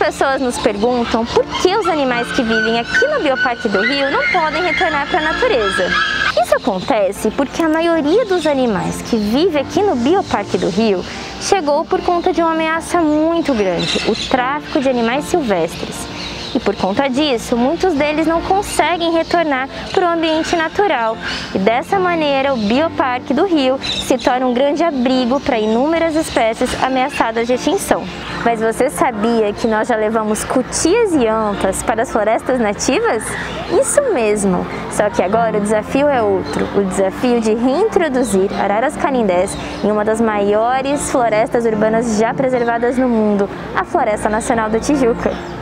pessoas nos perguntam por que os animais que vivem aqui no Bioparque do Rio não podem retornar para a natureza. Isso acontece porque a maioria dos animais que vive aqui no Bioparque do Rio chegou por conta de uma ameaça muito grande, o tráfico de animais silvestres. E por conta disso, muitos deles não conseguem retornar para o ambiente natural. E dessa maneira, o Bioparque do Rio se torna um grande abrigo para inúmeras espécies ameaçadas de extinção. Mas você sabia que nós já levamos cutias e antas para as florestas nativas? Isso mesmo! Só que agora o desafio é outro, o desafio de reintroduzir araras canindés em uma das maiores florestas urbanas já preservadas no mundo, a Floresta Nacional da Tijuca.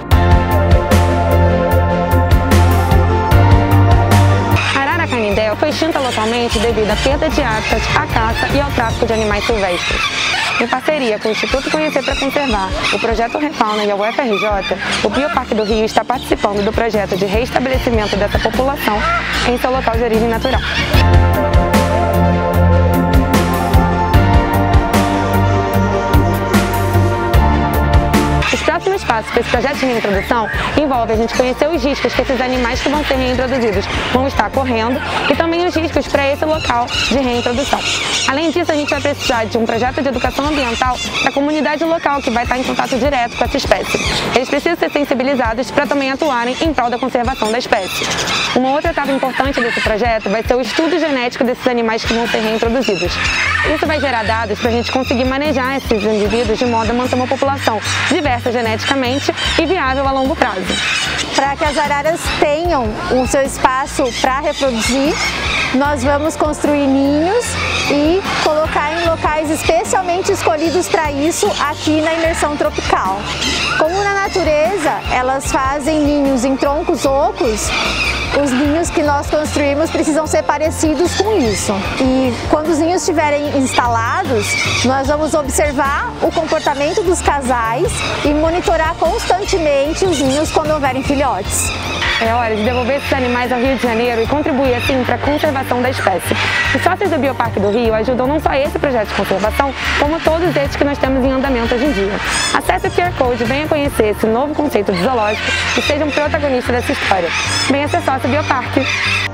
Foi extinta localmente devido à perda de hábitats, à caça e ao tráfico de animais silvestres. Em parceria com o Instituto Conhecer para Conservar, o Projeto Refauna e a UFRJ, o Bioparque do Rio está participando do projeto de reestabelecimento dessa população em seu local de origem natural. Para esse projeto de reintrodução envolve a gente conhecer os riscos que esses animais que vão ser reintroduzidos vão estar correndo e também os riscos para esse local de reintrodução. Além disso, a gente vai precisar de um projeto de educação ambiental para a comunidade local que vai estar em contato direto com essa espécie. Eles precisam ser sensibilizados para também atuarem em prol da conservação da espécie. Uma outra etapa importante desse projeto vai ser o estudo genético desses animais que vão ser reintroduzidos. Isso vai gerar dados para a gente conseguir manejar esses indivíduos de modo a manter uma população diversa geneticamente e viável a longo prazo. Para que as araras tenham o seu espaço para reproduzir, nós vamos construir ninhos e colocar em locais especialmente escolhidos para isso aqui na imersão tropical. Como na natureza elas fazem ninhos em troncos ocos, os ninhos que nós construímos precisam ser parecidos com isso. E quando os ninhos estiverem instalados, nós vamos observar o comportamento dos casais e monitorar constantemente os ninhos quando houverem filhotes. É hora de devolver esses animais ao Rio de Janeiro e contribuir assim para a conservação da espécie. Os sócios do Bioparque do Rio ajudam não só esse projeto de conservação, como todos esses que nós temos em andamento hoje em dia. Acesse o QR Code, venha conhecer esse novo conceito de zoológico e seja um protagonista dessa história. Venha ser sócio Bioparque.